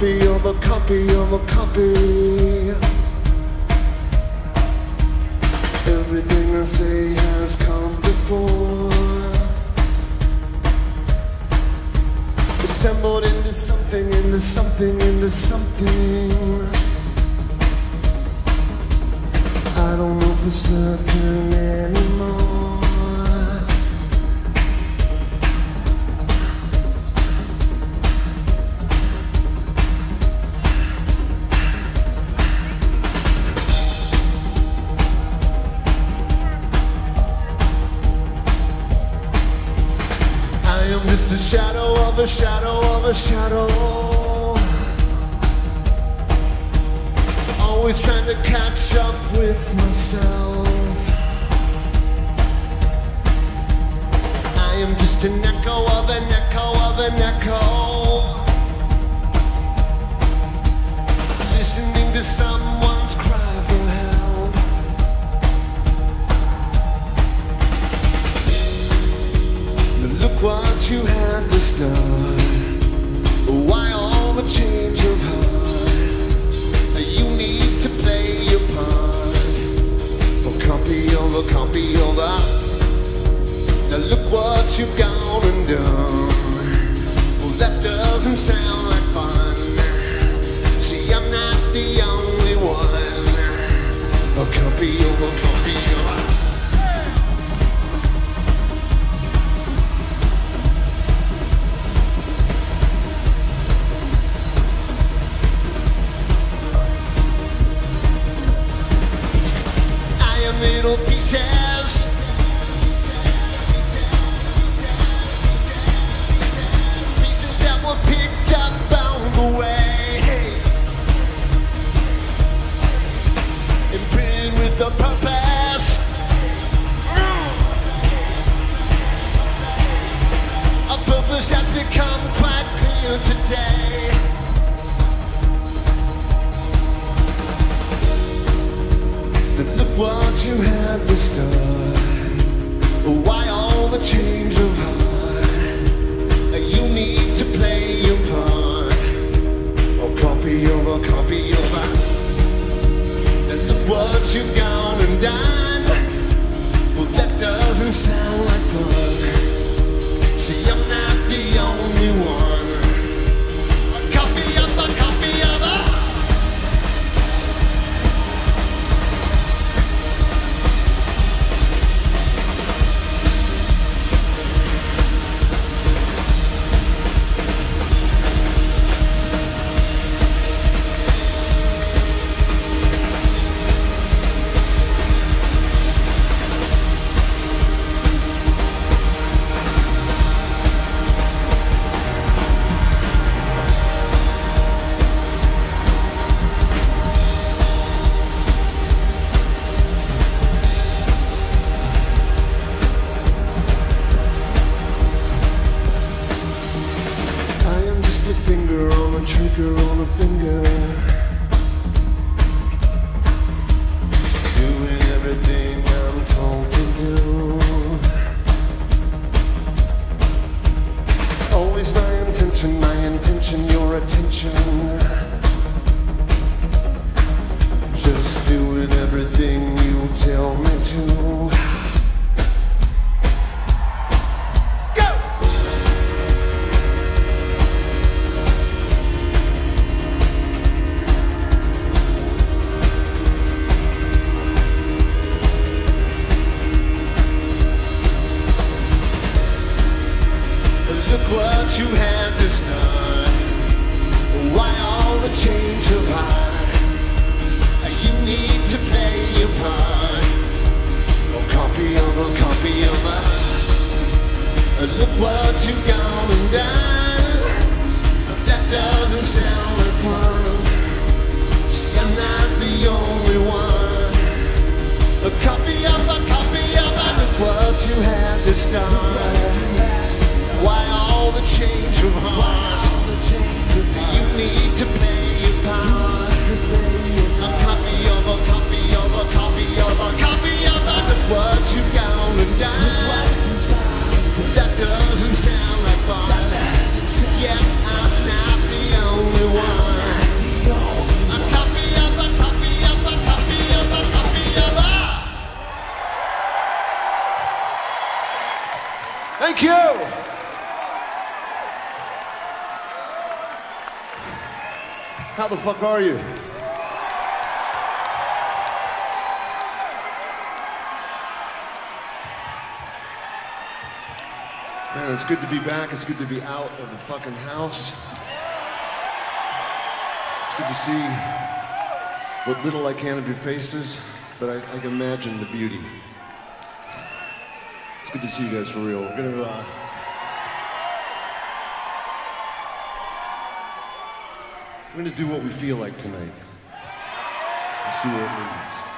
copy of a copy of a copy. Sound How are you? Man, it's good to be back. It's good to be out of the fucking house. It's good to see what little I can of your faces, but I, I can imagine the beauty. It's good to see you guys for real. We're gonna. Uh, We're going to do what we feel like tonight. We'll see what it means.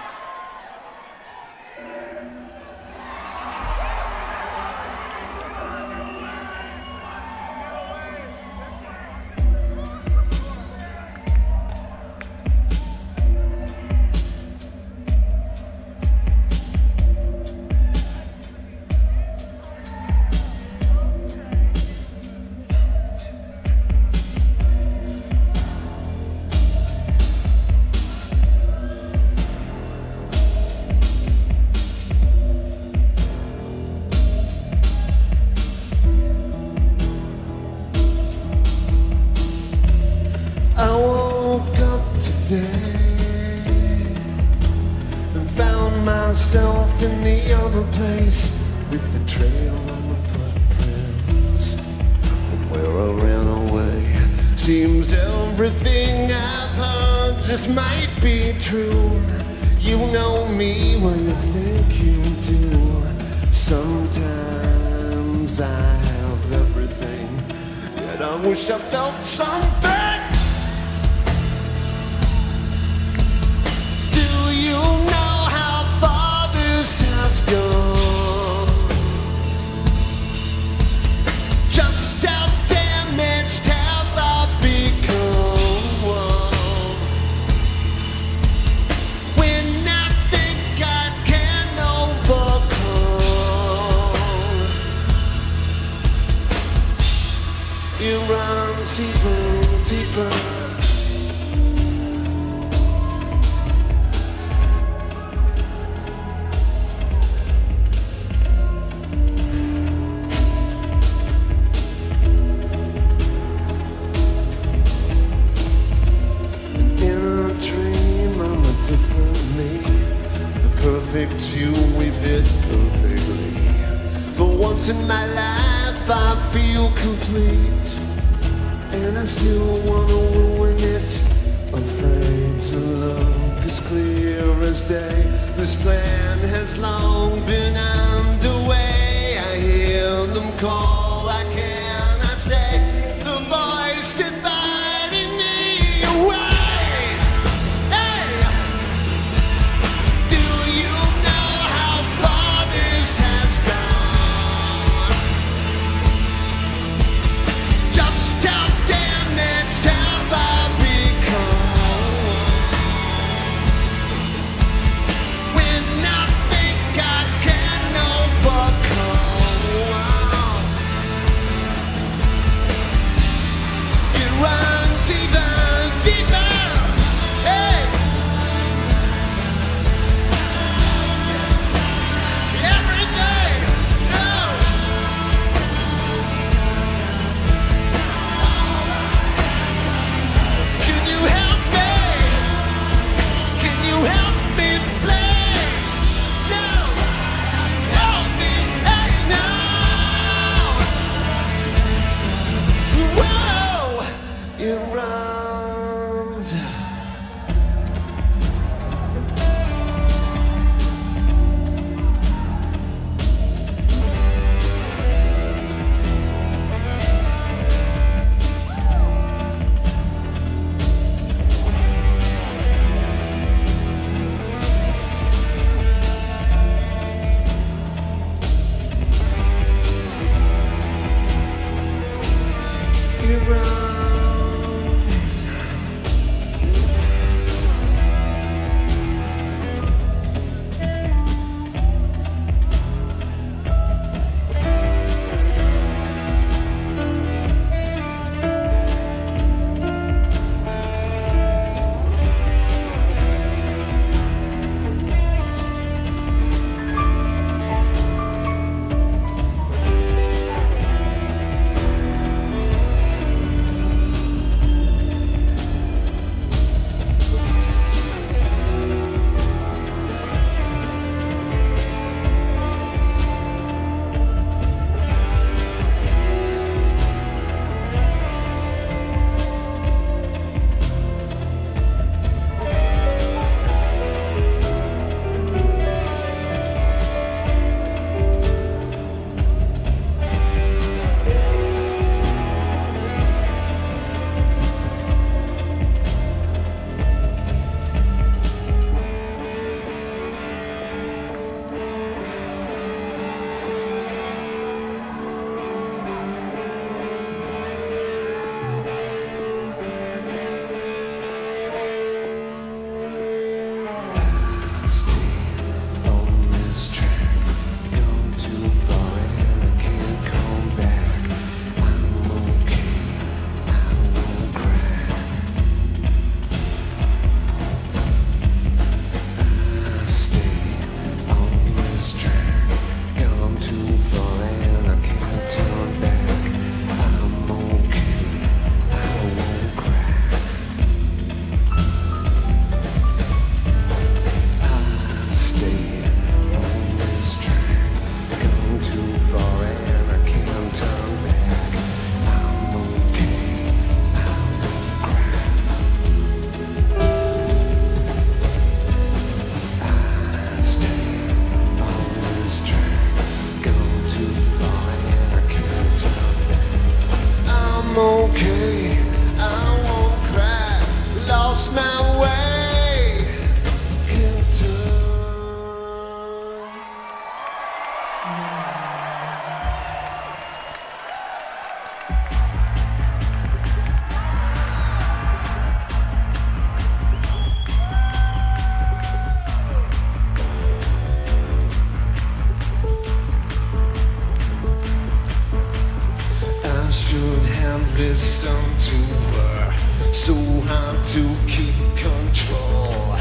Have listened to her. So hard to keep control.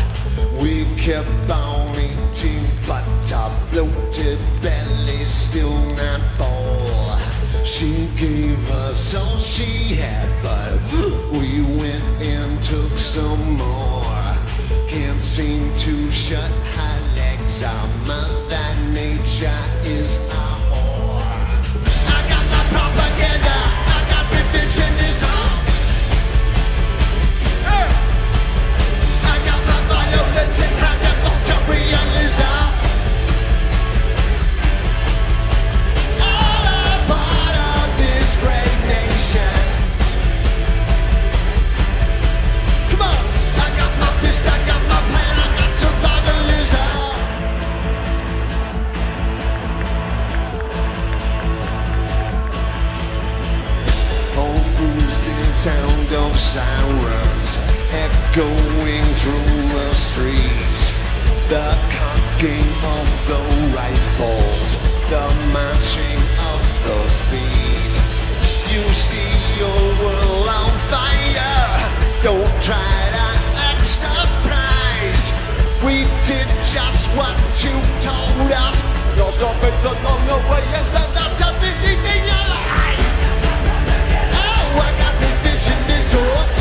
We kept on eating, but our bloated belly still not full. She gave us all she had, but we went and took some more. Can't seem to shut her legs. Our mother nature is our whore. I got my propaganda pretenders sirens echoing through the streets. The cocking of the rifles, the marching of the feet. You see your world on fire. Don't try to act surprised. We did just what you told us. Lost our faith along the way, and then that's everything in your life. Oh, I got door.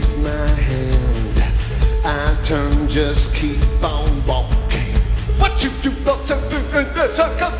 Take my hand. I turn, just keep on walking. What you do, something in this circumstance, I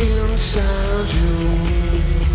inside you.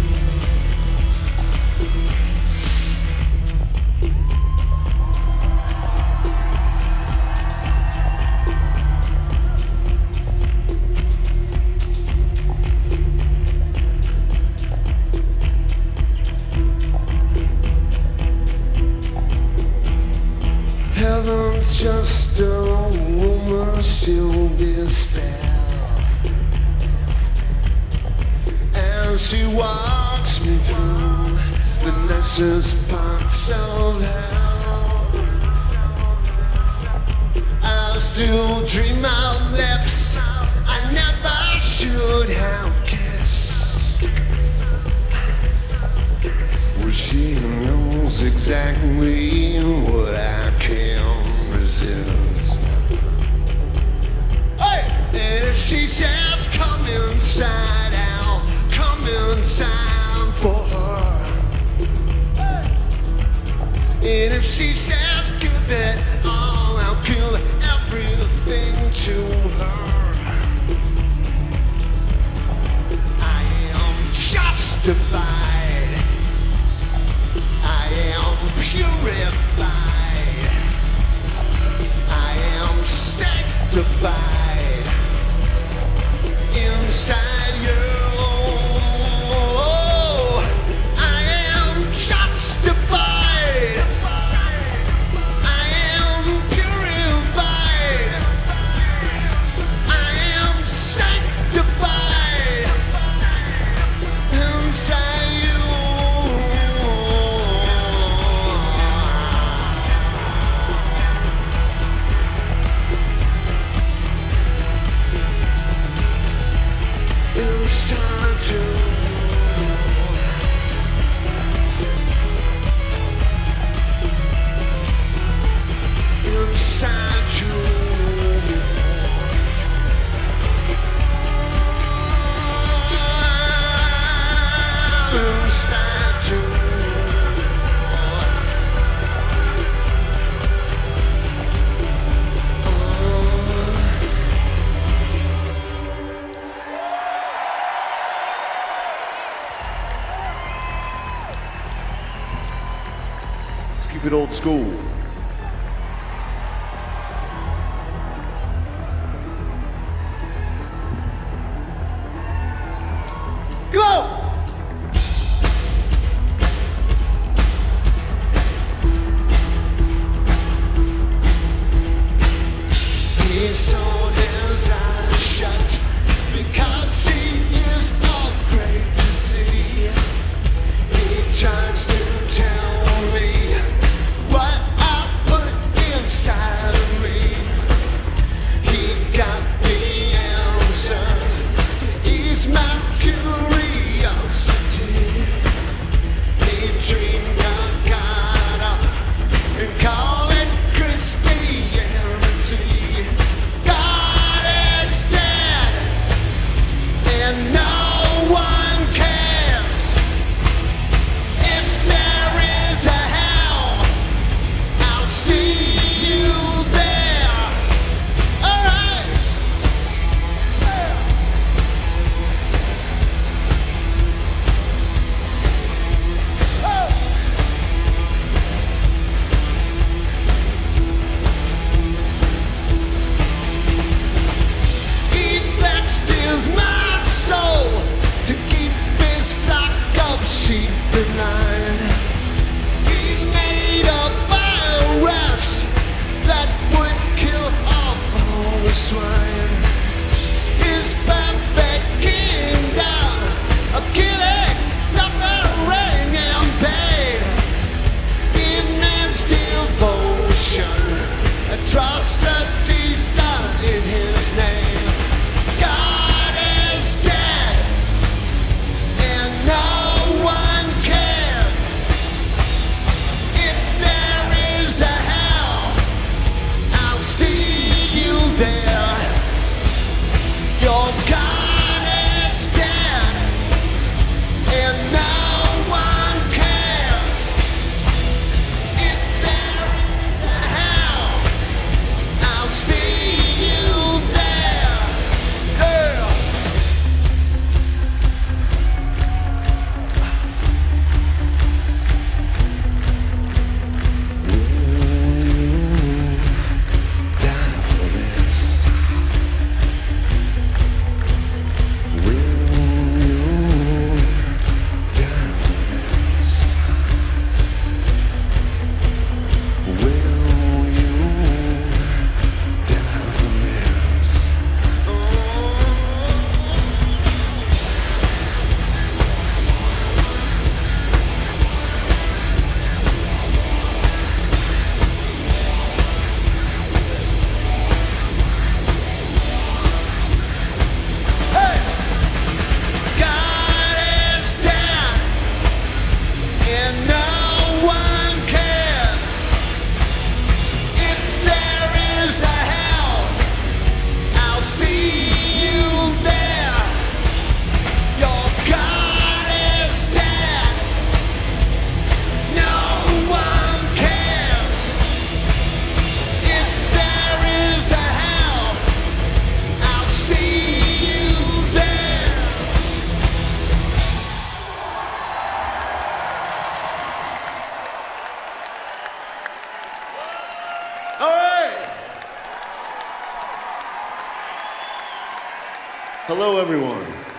everyone.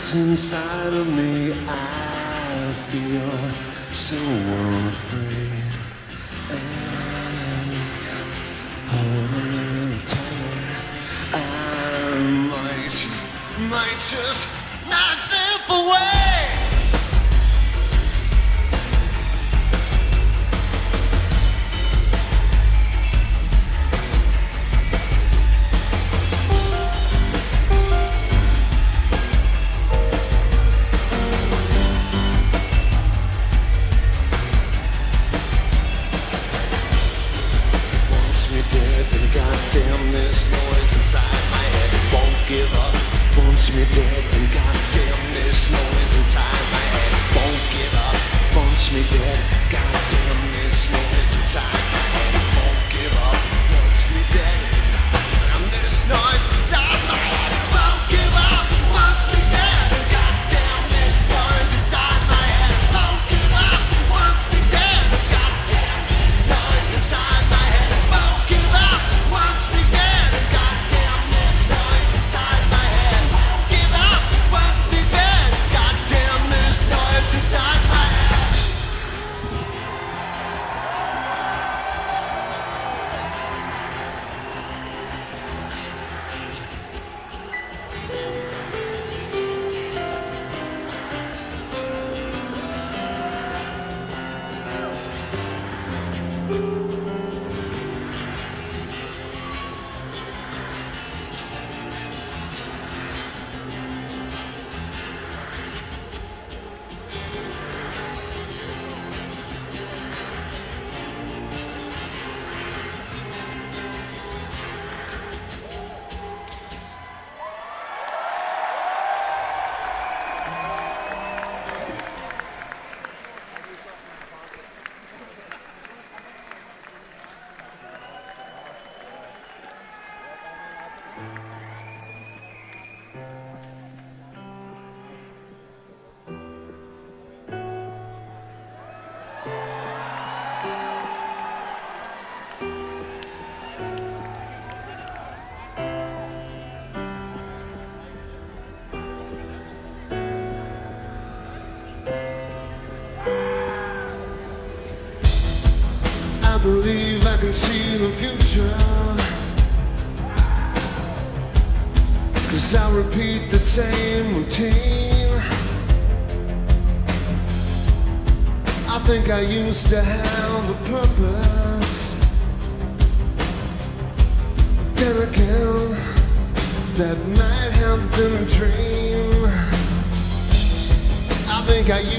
melts inside of me. I feel so unafraid. Might, might just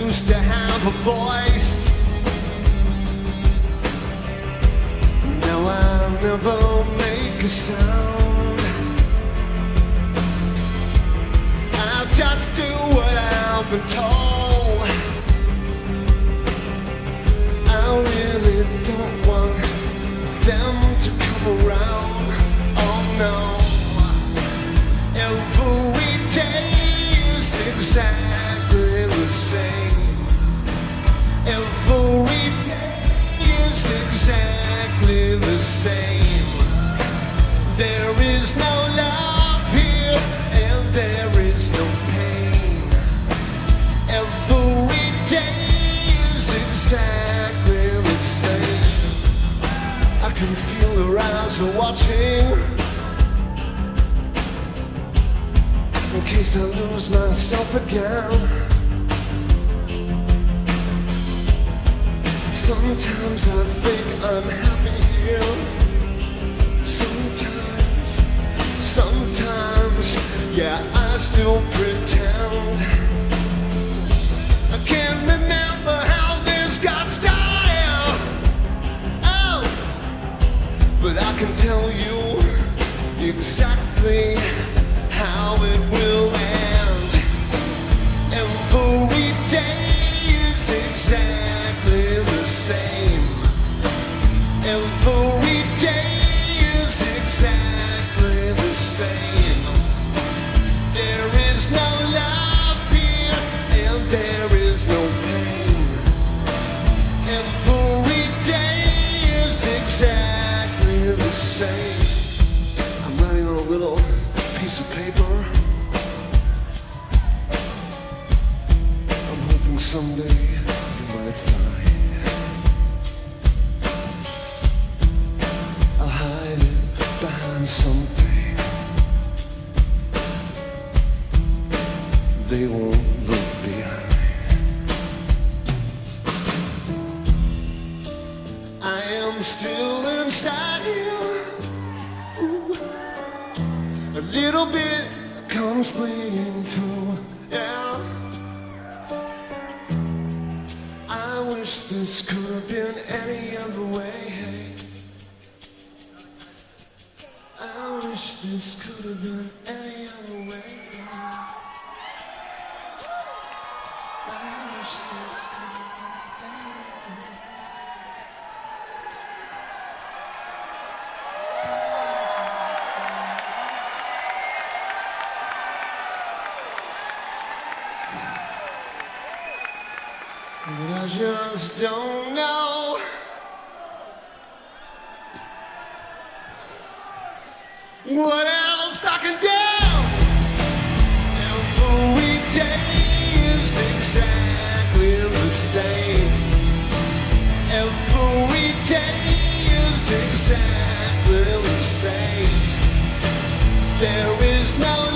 used to have a voice. Now I never make a sound. I just do what I've been told. I really don't want them to come around. Oh no. Every day is exact. Your eyes are watching. In case I lose myself again. Sometimes I think I'm happy here. Sometimes, sometimes, yeah, I still pretend. but I can tell you exactly how it will end. same. Every day is exactly the same. There is no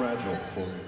Fragile for you.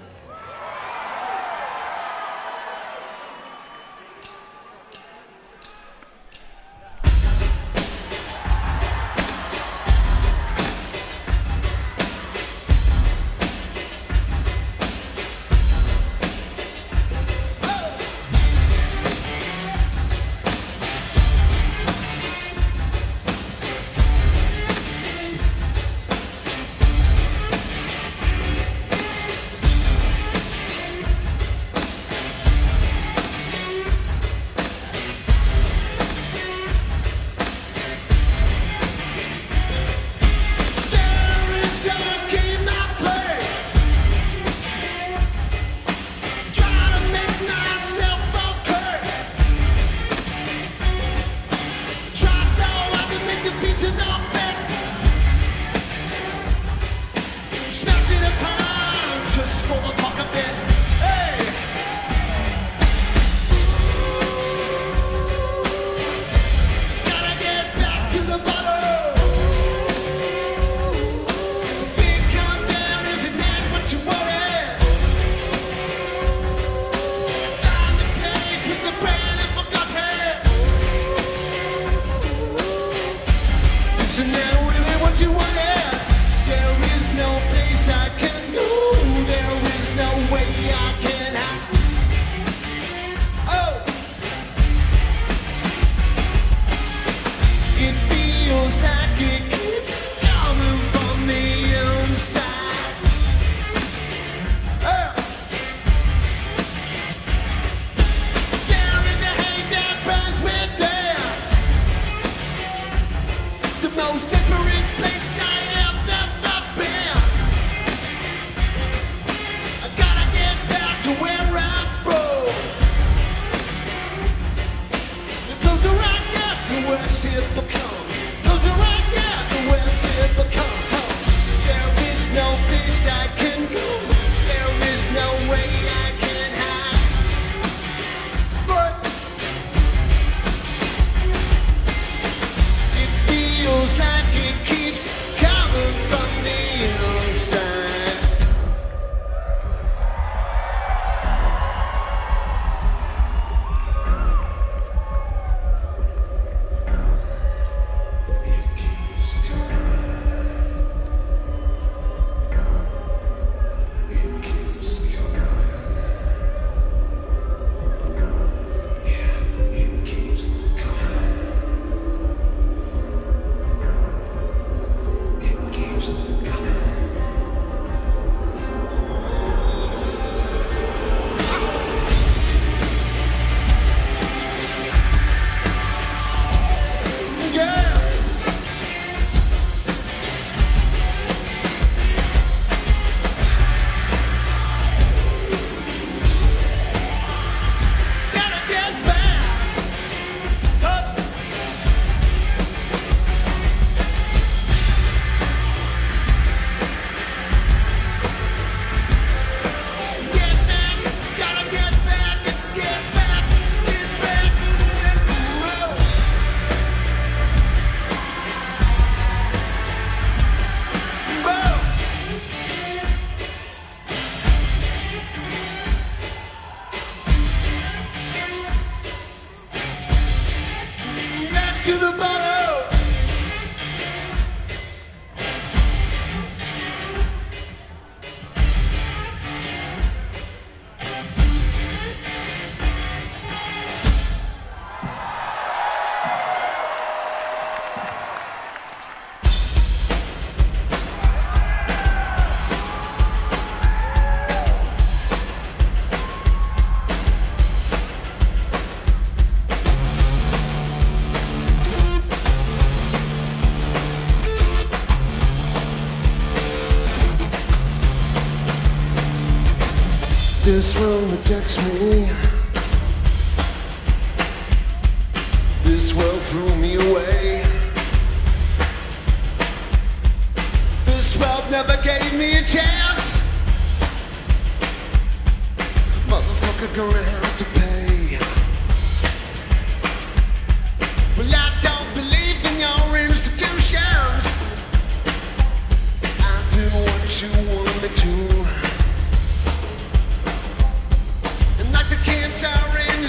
This room rejects me.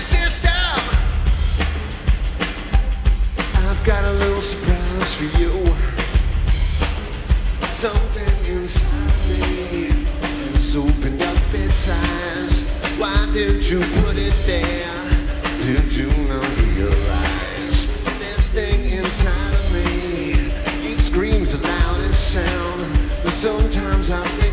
system. I've got a little surprise for you. Something inside me has opened up its eyes. Why did you put it there? Did you not realize this thing inside of me? It screams the loudest sound, but sometimes I.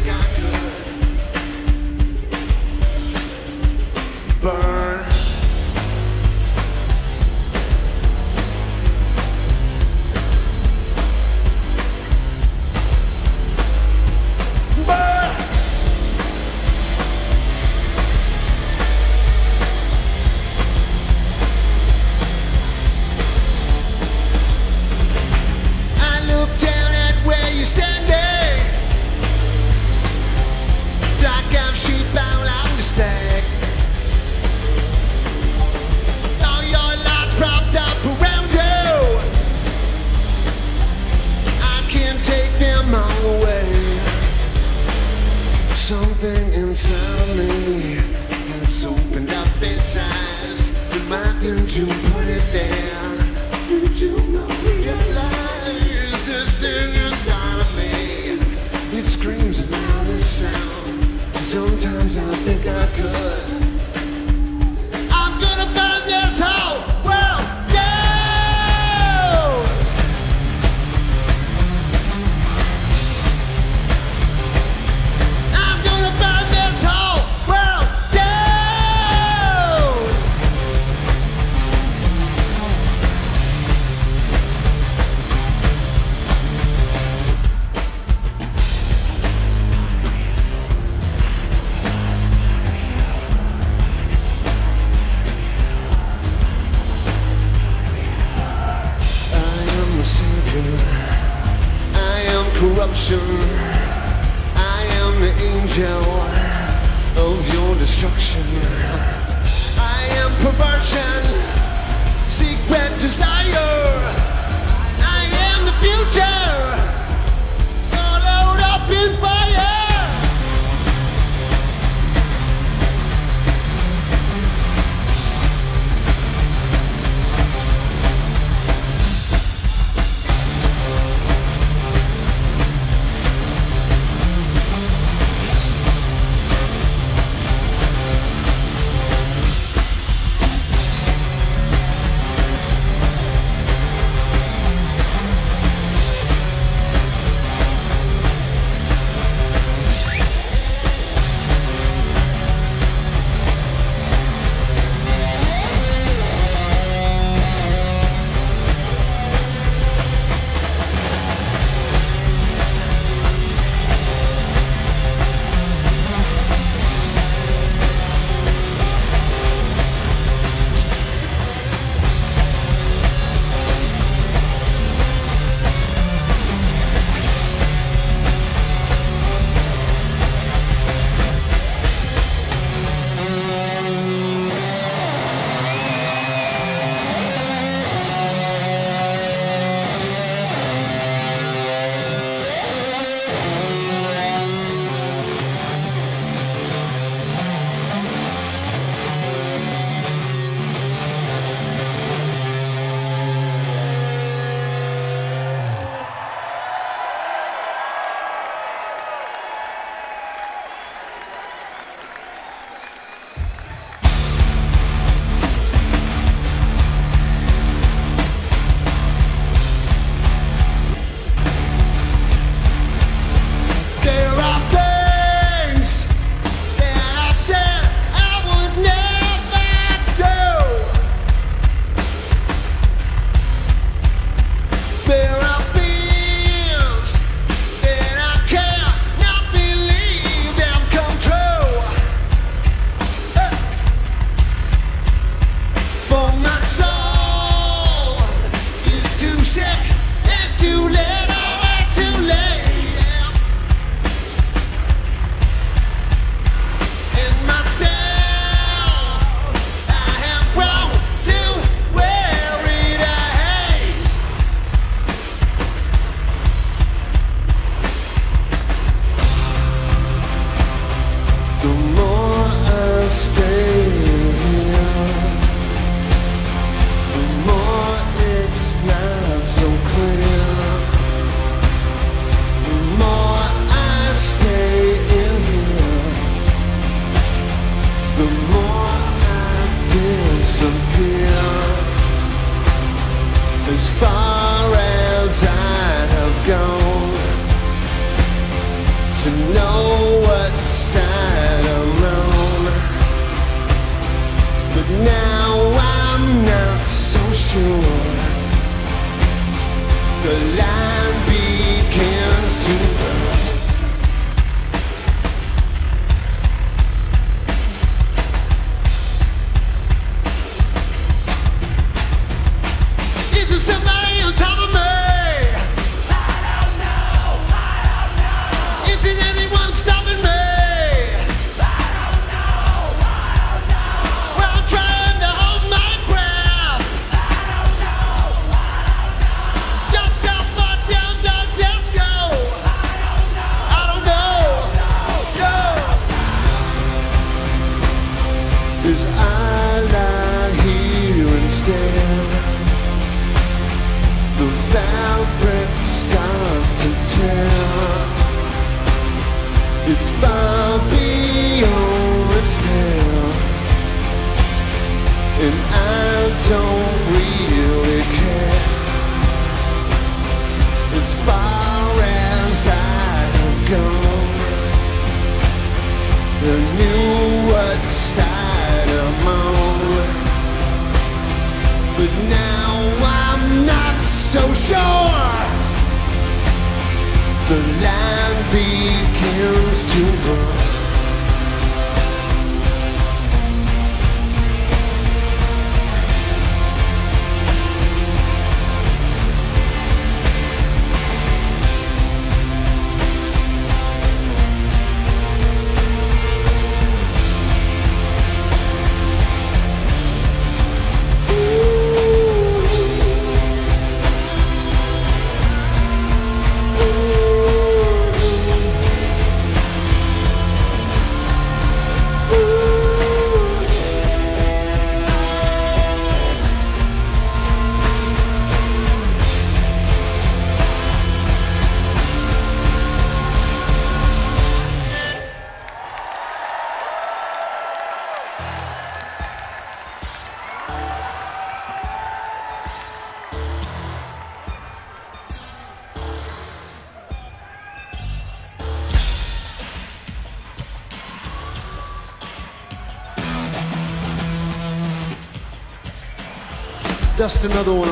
Maradona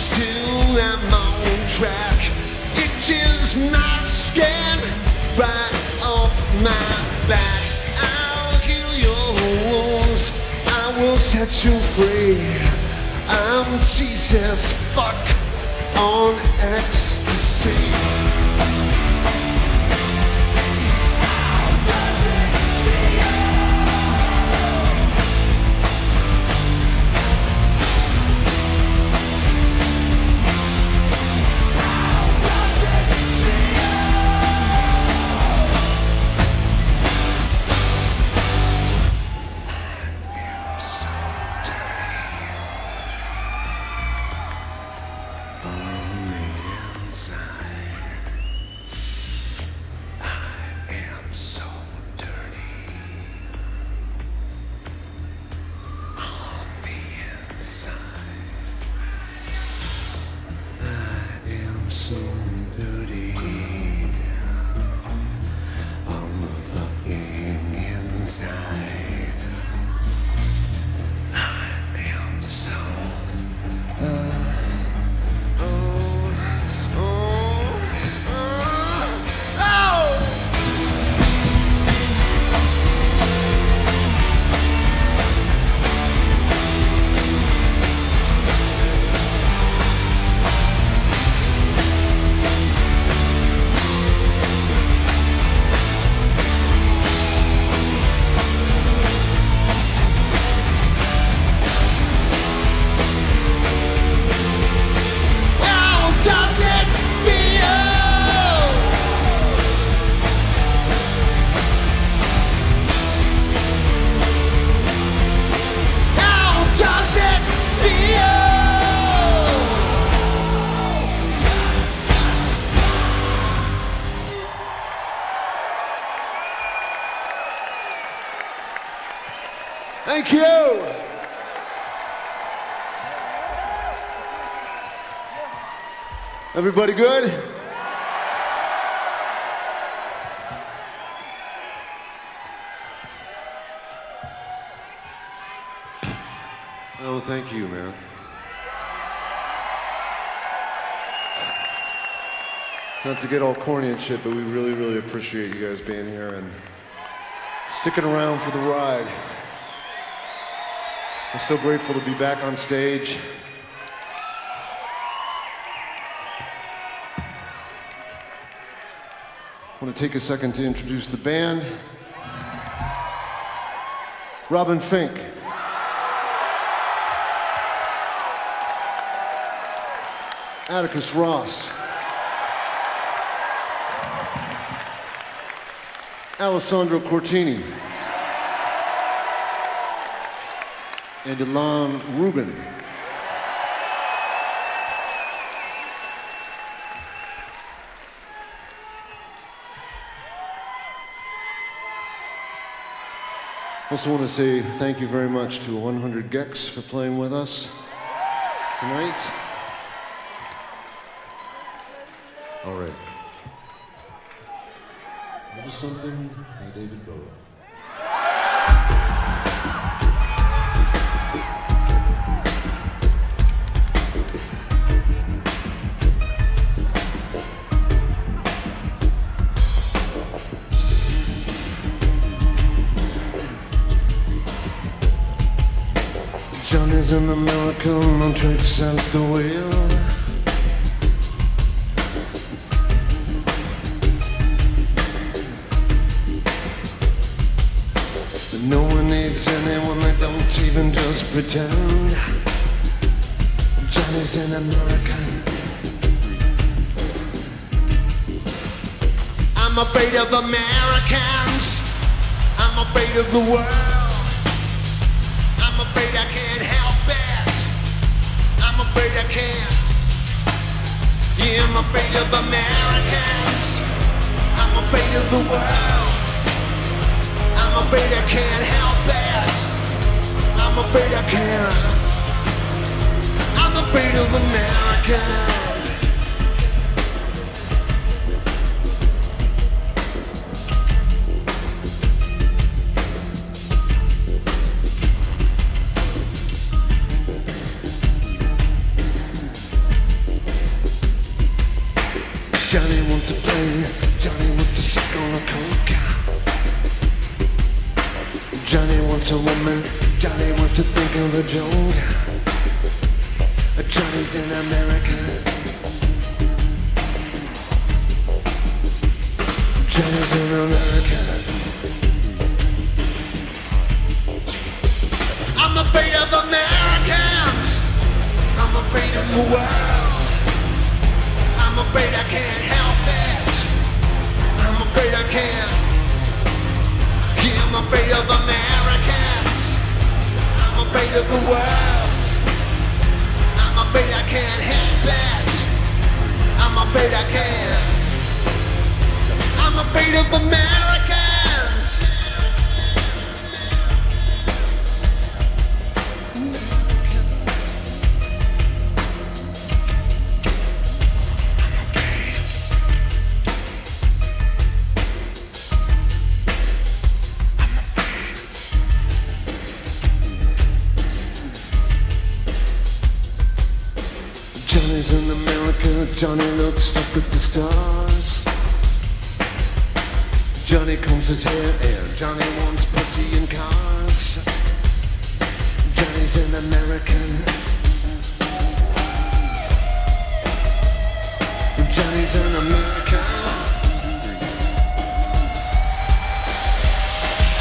still am on track. It is not scan right off my back. I'll heal your wounds. I will set you free. I'm Jesus fuck on ecstasy. Everybody good? Oh, thank you, man. Not to get all corny and shit, but we really, really appreciate you guys being here and sticking around for the ride. We're so grateful to be back on stage. To take a second to introduce the band. Robin Finck. Atticus Ross. Alessandro Cortini. And Ilan Rubin. Also want to say thank you very much to 100 gecs for playing with us tonight. All right. Little something by David Bowie. American on tricks at the wheel. No one needs anyone they don't even just pretend. Johnny's an American. I'm afraid of Americans. I'm afraid of the world. Yeah, I'm afraid of Americans. I'm afraid of the world. I'm afraid I can't help it. I'm afraid I can't. I'm afraid of Americans. Johnny wants a plane. Johnny wants to suck on a coke. Johnny wants a woman. Johnny wants to think of a joke. Johnny's in America. Johnny's in America. I'm afraid of Americans. I'm afraid of the world. I'm afraid I can't help it. I'm afraid I can't. Yeah, I'm afraid of Americans. I'm afraid of the world. I'm afraid I can't help it. I'm afraid I can't. I'm afraid of Americans. His hair and Johnny wants pussy and cars. Johnny's an American. Johnny's an American.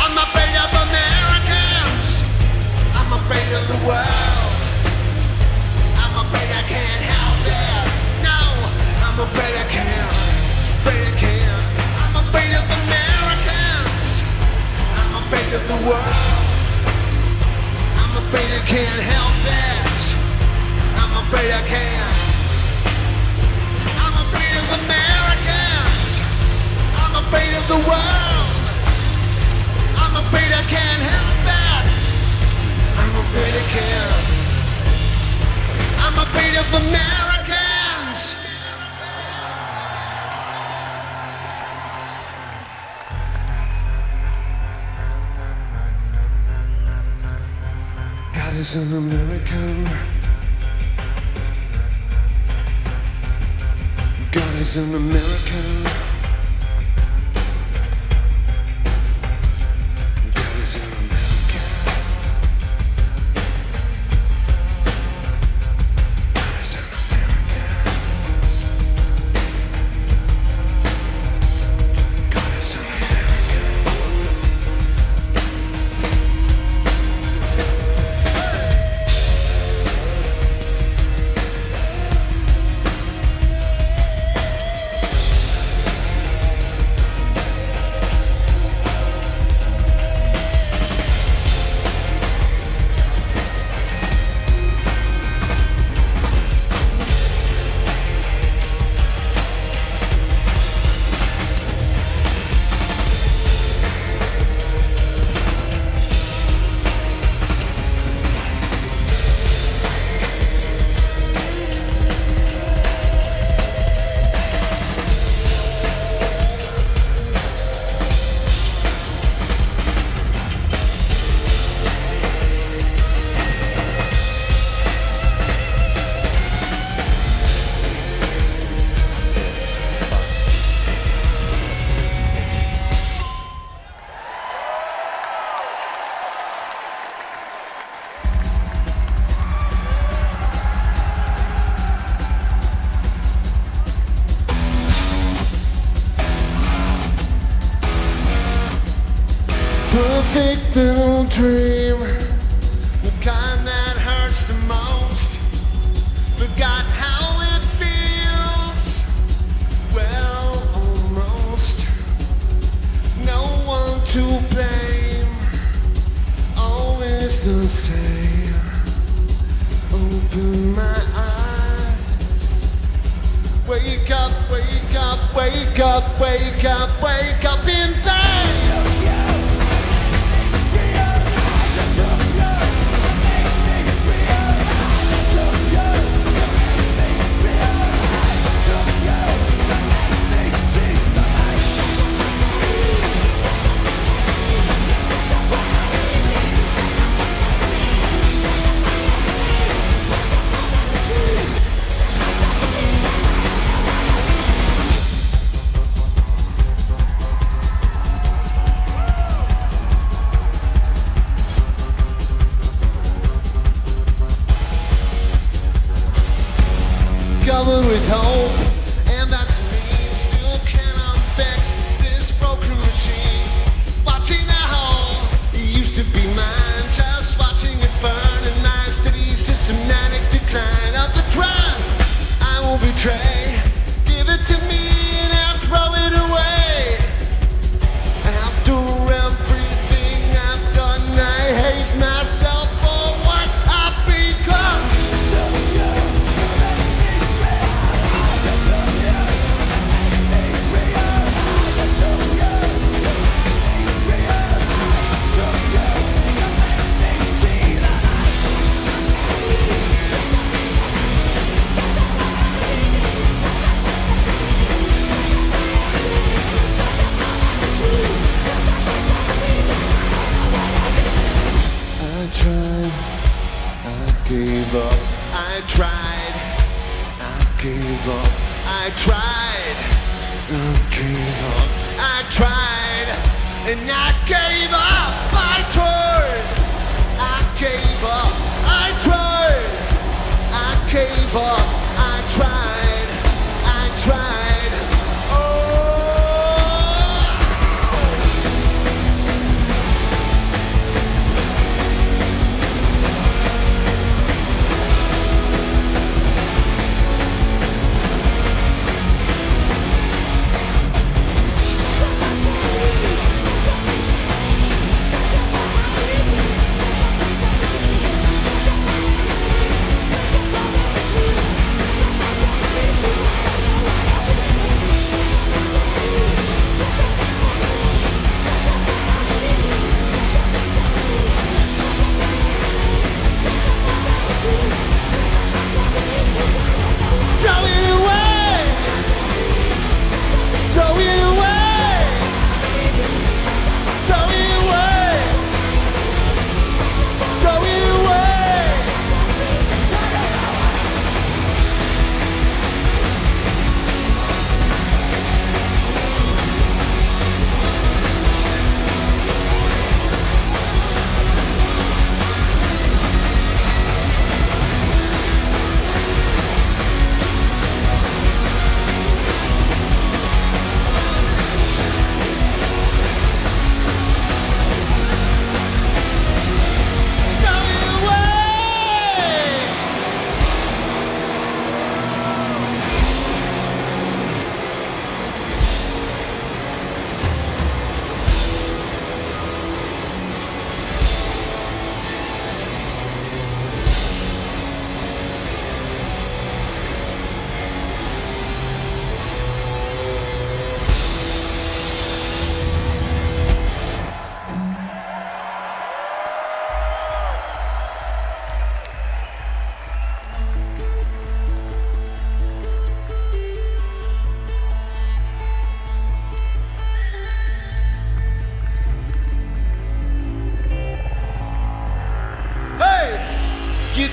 I'm afraid of Americans. I'm afraid of the world. weight of the world. I'm afraid I can't help it. I'm afraid I can't. I'm afraid of Americans. I'm afraid of the world. I'm afraid I can't help it. I'm afraid I can't. I'm afraid of Americans. Is an American. God is an American.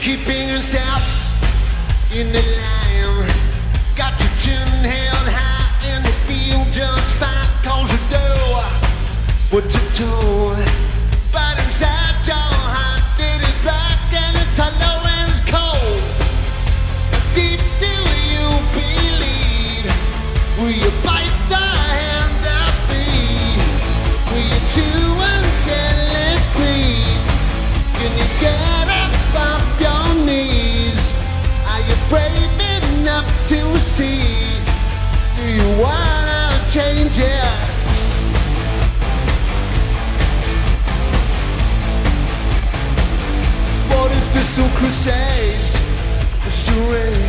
keeping yourself in the line. Got your chin held high and you feel just fine. Cause you do what you told. crusades. Pursuing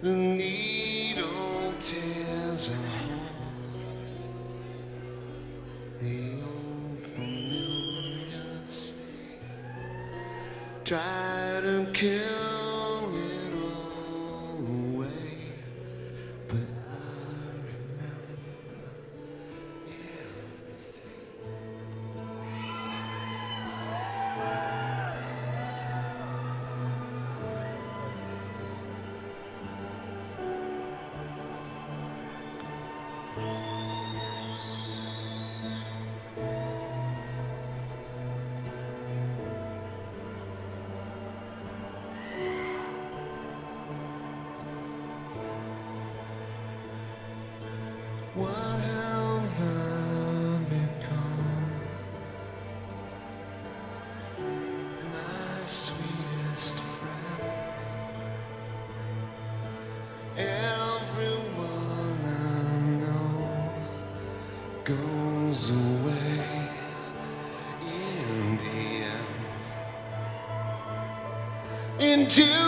The needle tears out the old familiar scene. Try to kill. do.